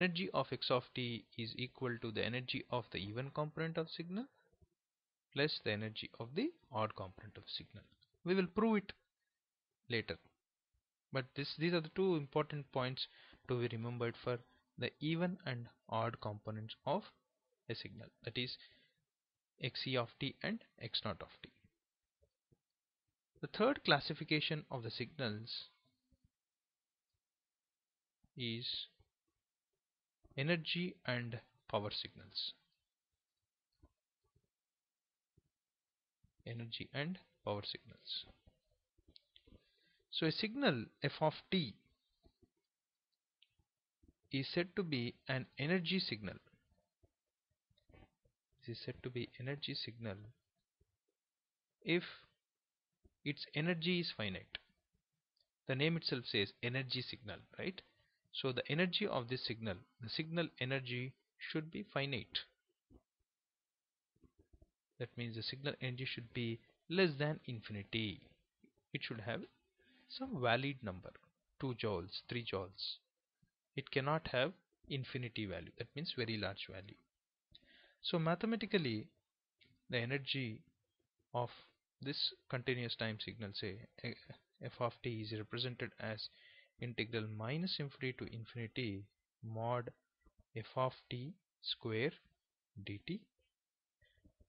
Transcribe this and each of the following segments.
energy of x of t is equal to the energy of the even component of signal plus the energy of the odd component of signal. We will prove it later. But this, these are the two important points to be remembered for the even and odd components of a signal that is xe of t and x naught of t. The third classification of the signals is energy and power signals. Energy and power signals. So a signal f of t is said to be an energy signal. This is said to be energy signal if its energy is finite. The name itself says energy signal, right? So the energy of this signal, the signal energy should be finite. That means the signal energy should be less than infinity. It should have some valid number, 2 joules, 3 joules. It cannot have infinity value. That means very large value. So mathematically, the energy of this continuous time signal, say f of t, is represented as integral minus infinity to infinity mod f of t square dt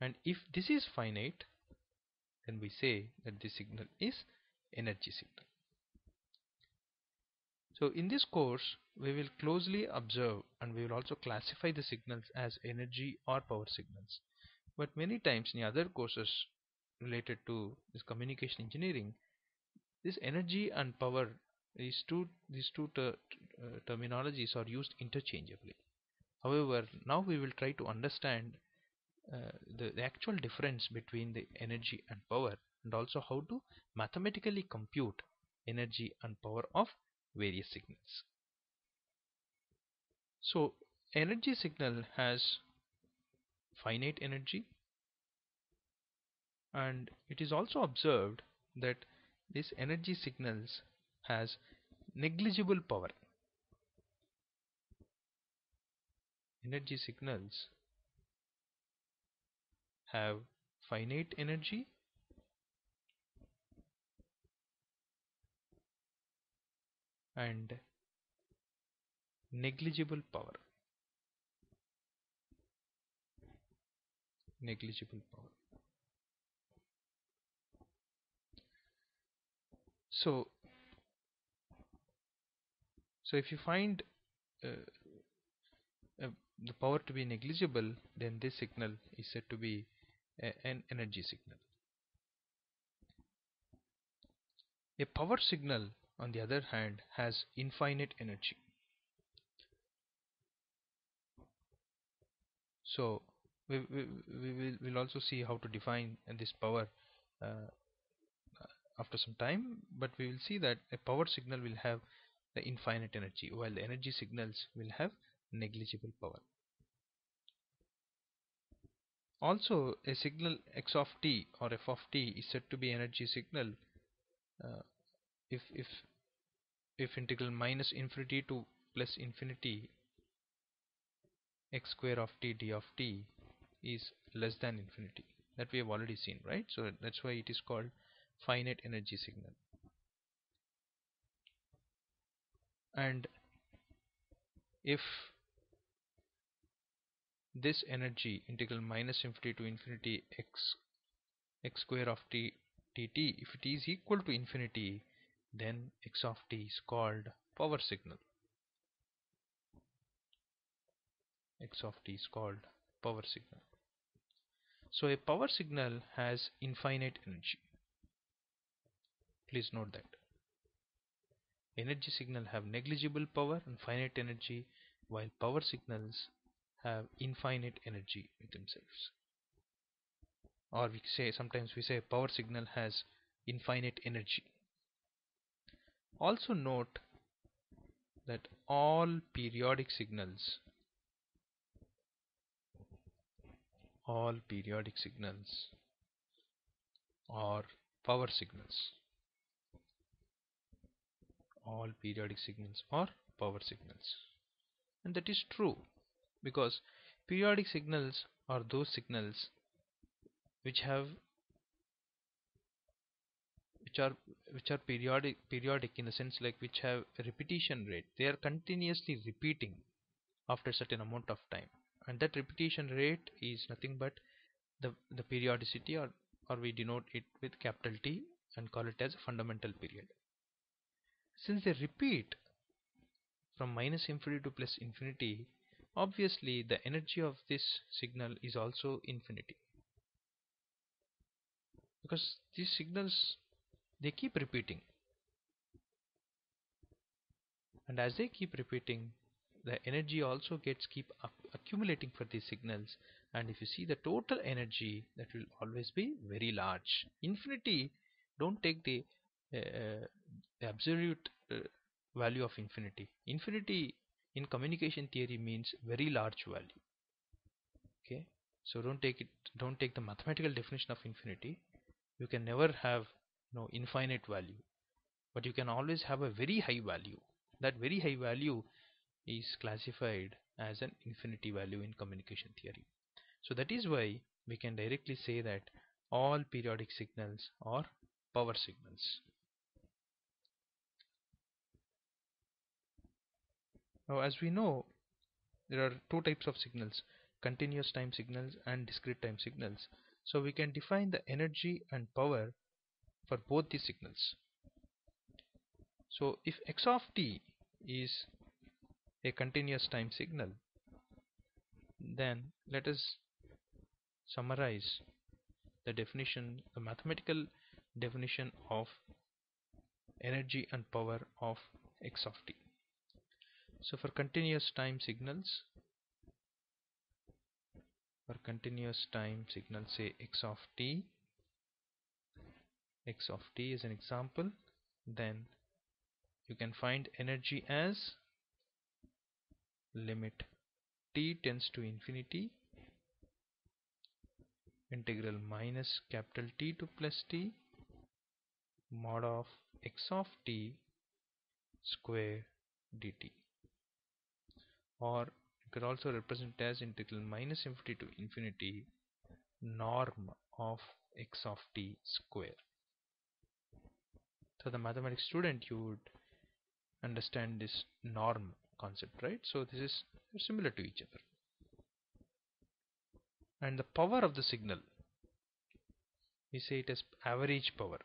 and if this is finite then we say that this signal is energy signal. So in this course we will closely observe and we will also classify the signals as energy or power signals but many times in other courses related to this communication engineering this energy and power these two these two ter uh, terminologies are used interchangeably. However, now we will try to understand uh, the, the actual difference between the energy and power and also how to mathematically compute energy and power of various signals. So energy signal has finite energy and it is also observed that these energy signals has negligible power. Energy signals have finite energy and negligible power. Negligible power. So so if you find uh, uh, the power to be negligible, then this signal is said to be a, an energy signal. A power signal, on the other hand, has infinite energy. So we, we, we will we'll also see how to define this power uh, after some time, but we will see that a power signal will have the infinite energy while the energy signals will have negligible power. Also a signal x of t or f of t is said to be energy signal uh, if if if integral minus infinity to plus infinity x square of t d of t is less than infinity. That we have already seen right? So that's why it is called finite energy signal and if this energy integral minus infinity to infinity x x square of t dt if it is equal to infinity then x of t is called power signal. X of t is called power signal. So a power signal has infinite energy. Please note that energy signal have negligible power and finite energy while power signals have infinite energy with themselves. Or we say sometimes we say power signal has infinite energy. Also note that all periodic signals all periodic signals are power signals all periodic signals are power signals. And that is true because periodic signals are those signals which have which are which are periodic periodic in the sense like which have a repetition rate. They are continuously repeating after certain amount of time. And that repetition rate is nothing but the the periodicity or or we denote it with capital T and call it as fundamental period since they repeat from minus infinity to plus infinity obviously the energy of this signal is also infinity. Because these signals they keep repeating. And as they keep repeating the energy also gets keep accumulating for these signals. And if you see the total energy that will always be very large. Infinity don't take the uh, absolute uh, value of infinity. Infinity in communication theory means very large value. Okay? So don't take it don't take the mathematical definition of infinity. You can never have no infinite value. But you can always have a very high value. That very high value is classified as an infinity value in communication theory. So that is why we can directly say that all periodic signals are power signals now as we know there are two types of signals continuous time signals and discrete time signals so we can define the energy and power for both these signals. So if x of t is a continuous time signal then let us summarize the definition the mathematical definition of energy and power of x of t. So for continuous time signals for continuous time signal say x of t x of t is an example then you can find energy as limit t tends to infinity integral minus capital T to plus t mod of x of t square dt or you could also represent as integral minus infinity to infinity norm of x of t square. So the mathematics student you would understand this norm concept right? So this is similar to each other. And the power of the signal we say it as average power.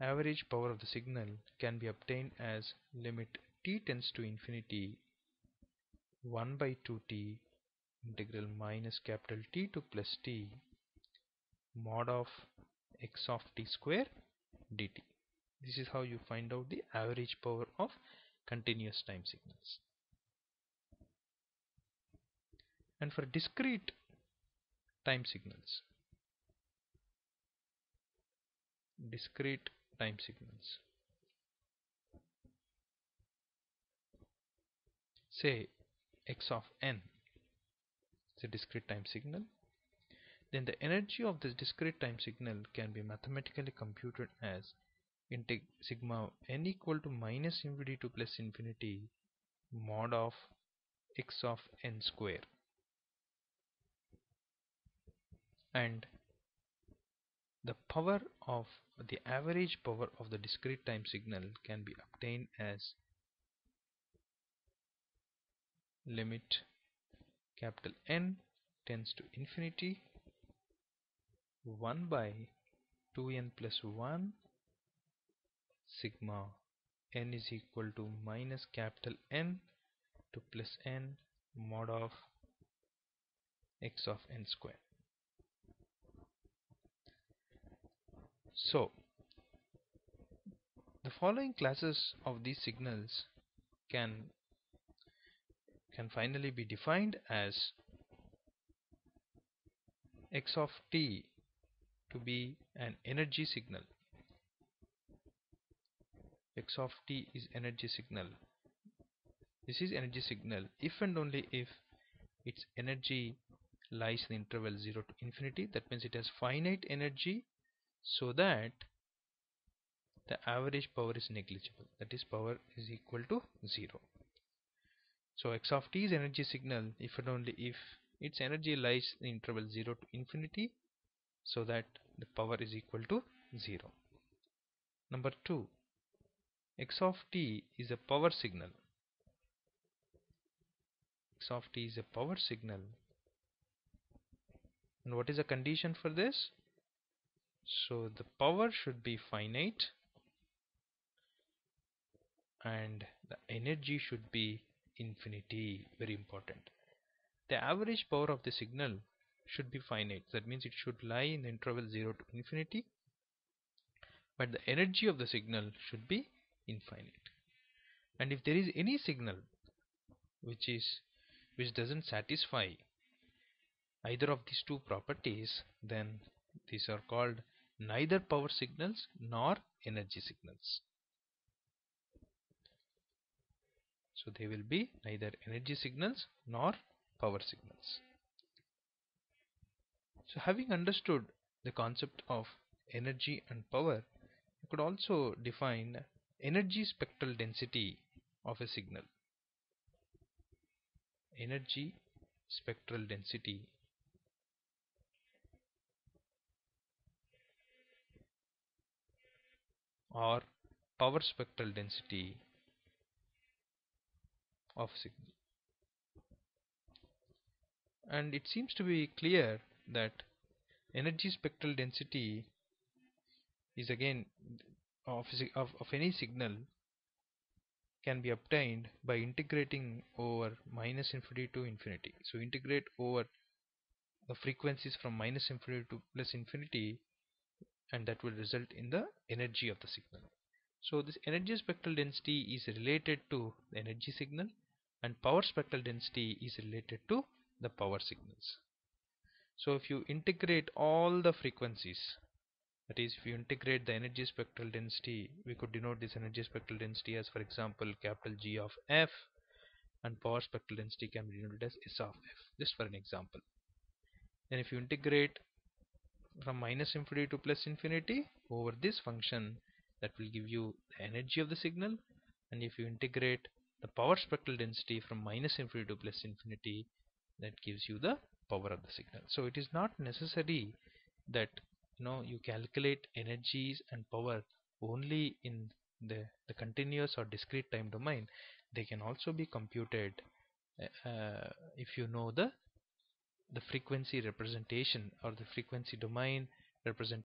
Average power of the signal can be obtained as limit t tends to infinity 1 by 2t integral minus capital T to plus t mod of x of t square dt. This is how you find out the average power of continuous time signals. And for discrete time signals, discrete time signals, say x of n. Is a discrete time signal. Then the energy of this discrete time signal can be mathematically computed as integ sigma n equal to minus infinity to plus infinity mod of x of n square. And the power of the average power of the discrete time signal can be obtained as limit capital N tends to infinity 1 by 2n plus 1 sigma n is equal to minus capital N to plus n mod of x of n square. So, the following classes of these signals can can finally be defined as x of t to be an energy signal. X of t is energy signal. This is energy signal if and only if its energy lies in the interval 0 to infinity. That means it has finite energy so that the average power is negligible. That is power is equal to 0 So x of t is energy signal. If and only if its energy lies in interval 0 to infinity so that the power is equal to 0. Number 2 x of t is a power signal. X of t is a power signal. And what is the condition for this? So the power should be finite and the energy should be infinity very important. The average power of the signal should be finite. That means it should lie in the interval 0 to infinity but the energy of the signal should be infinite. And if there is any signal which is which doesn't satisfy either of these two properties then these are called neither power signals nor energy signals so they will be neither energy signals nor power signals. So having understood the concept of energy and power you could also define energy spectral density of a signal. Energy spectral density. Or power spectral density of signal and it seems to be clear that energy spectral density is again of, of, of any signal can be obtained by integrating over minus infinity to infinity. So integrate over the frequencies from minus infinity to plus infinity and that will result in the energy of the signal. So this energy spectral density is related to the energy signal and power spectral density is related to the power signals. So if you integrate all the frequencies that is if you integrate the energy spectral density we could denote this energy spectral density as for example capital G of F and power spectral density can be denoted as S of F. Just for an example. Then if you integrate from minus infinity to plus infinity over this function that will give you the energy of the signal. And if you integrate the power spectral density from minus infinity to plus infinity that gives you the power of the signal. So it is not necessary that you know you calculate energies and power only in the, the continuous or discrete time domain. They can also be computed uh, if you know the the frequency representation or the frequency domain represent